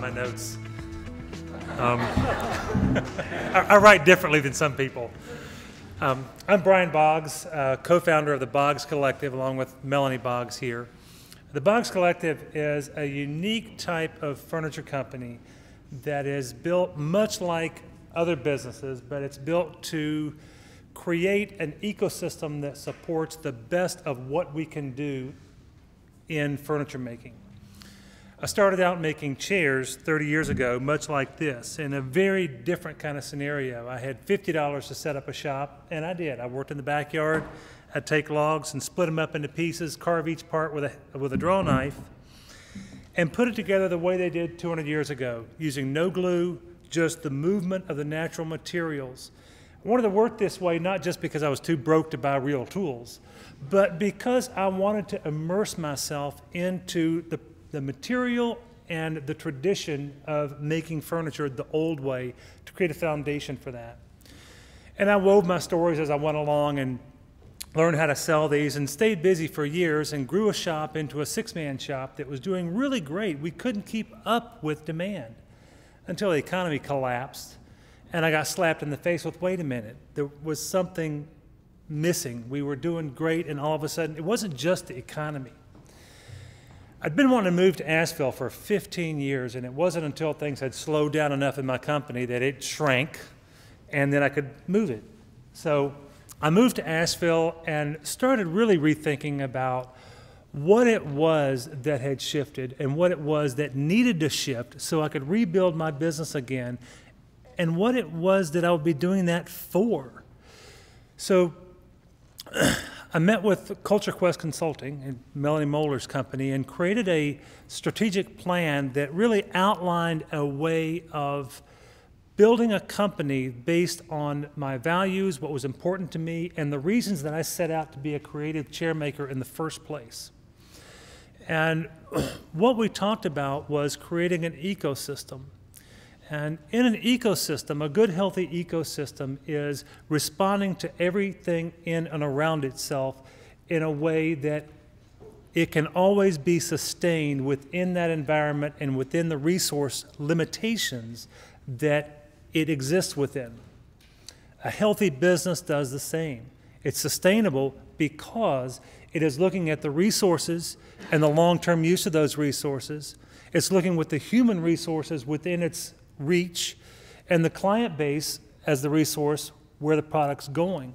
my notes. Um, I, I, write differently than some people. Um, I'm Brian Boggs, uh, co-founder of the Boggs Collective, along with Melanie Boggs here. The Boggs Collective is a unique type of furniture company that is built much like other businesses, but it's built to create an ecosystem that supports the best of what we can do in furniture making. I started out making chairs 30 years ago, much like this, in a very different kind of scenario. I had $50 to set up a shop, and I did. I worked in the backyard. I'd take logs and split them up into pieces, carve each part with a, with a draw knife, and put it together the way they did 200 years ago, using no glue, just the movement of the natural materials. I wanted to work this way not just because I was too broke to buy real tools, but because I wanted to immerse myself into the, the material and the tradition of making furniture the old way to create a foundation for that. And I wove my stories as I went along and learned how to sell these and stayed busy for years and grew a shop into a six man shop that was doing really great. We couldn't keep up with demand until the economy collapsed and I got slapped in the face with wait a minute, there was something missing. We were doing great, and all of a sudden, it wasn't just the economy. I'd been wanting to move to Asheville for 15 years, and it wasn't until things had slowed down enough in my company that it shrank, and then I could move it. So I moved to Asheville and started really rethinking about what it was that had shifted and what it was that needed to shift so I could rebuild my business again and what it was that I would be doing that for. So I met with Culture Quest Consulting and Melanie Moeller's company and created a strategic plan that really outlined a way of building a company based on my values, what was important to me, and the reasons that I set out to be a creative chairmaker in the first place. And what we talked about was creating an ecosystem. And in an ecosystem, a good, healthy ecosystem is responding to everything in and around itself in a way that it can always be sustained within that environment and within the resource limitations that it exists within. A healthy business does the same. It's sustainable because it is looking at the resources and the long term use of those resources. It's looking with the human resources within its reach and the client base as the resource where the product's going.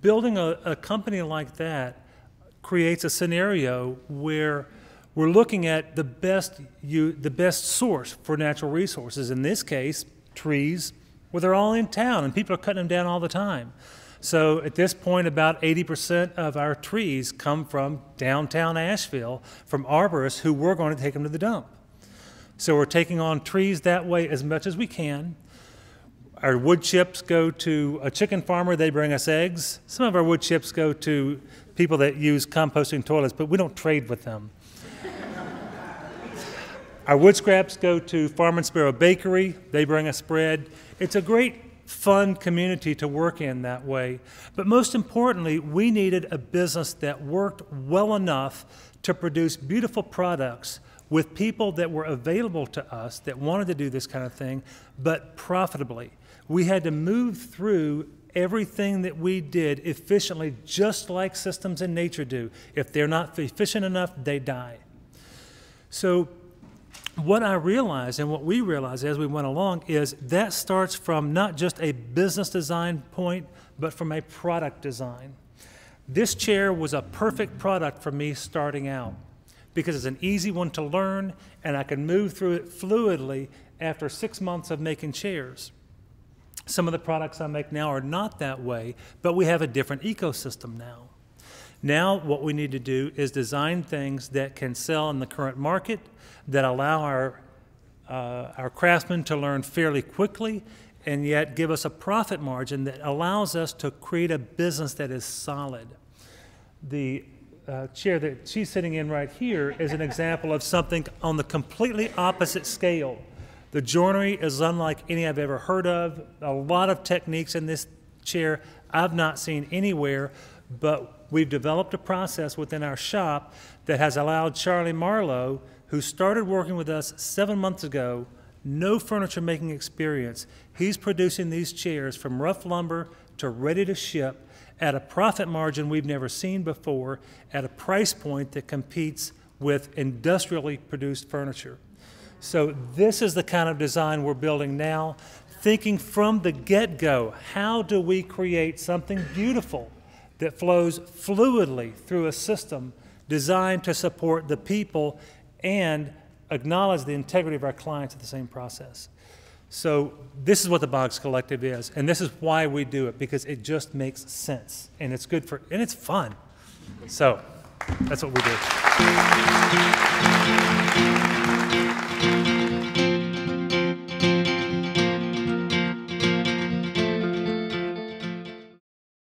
Building a, a company like that creates a scenario where we're looking at the best, you, the best source for natural resources. In this case, trees, where they're all in town and people are cutting them down all the time. So at this point, about 80% of our trees come from downtown Asheville, from arborists who were going to take them to the dump. So we're taking on trees that way as much as we can. Our wood chips go to a chicken farmer, they bring us eggs. Some of our wood chips go to people that use composting toilets, but we don't trade with them. our wood scraps go to Farm and Sparrow Bakery, they bring us bread. It's a great fun community to work in that way. But most importantly, we needed a business that worked well enough to produce beautiful products with people that were available to us that wanted to do this kind of thing, but profitably. We had to move through everything that we did efficiently, just like systems in nature do. If they're not efficient enough, they die. So what I realized and what we realized as we went along is that starts from not just a business design point, but from a product design. This chair was a perfect product for me starting out because it's an easy one to learn and I can move through it fluidly after six months of making chairs. Some of the products I make now are not that way, but we have a different ecosystem now. Now, what we need to do is design things that can sell in the current market, that allow our, uh, our craftsmen to learn fairly quickly, and yet give us a profit margin that allows us to create a business that is solid. The uh, chair that she's sitting in right here is an example of something on the completely opposite scale. The joinery is unlike any I've ever heard of. A lot of techniques in this chair I've not seen anywhere, but we've developed a process within our shop that has allowed Charlie Marlowe who started working with us seven months ago, no furniture making experience. He's producing these chairs from rough lumber to ready to ship at a profit margin we've never seen before, at a price point that competes with industrially produced furniture. So, this is the kind of design we're building now, thinking from the get go how do we create something beautiful that flows fluidly through a system designed to support the people and acknowledge the integrity of our clients at the same process. So this is what the Boggs Collective is, and this is why we do it because it just makes sense and it's good for and it's fun. So that's what we do.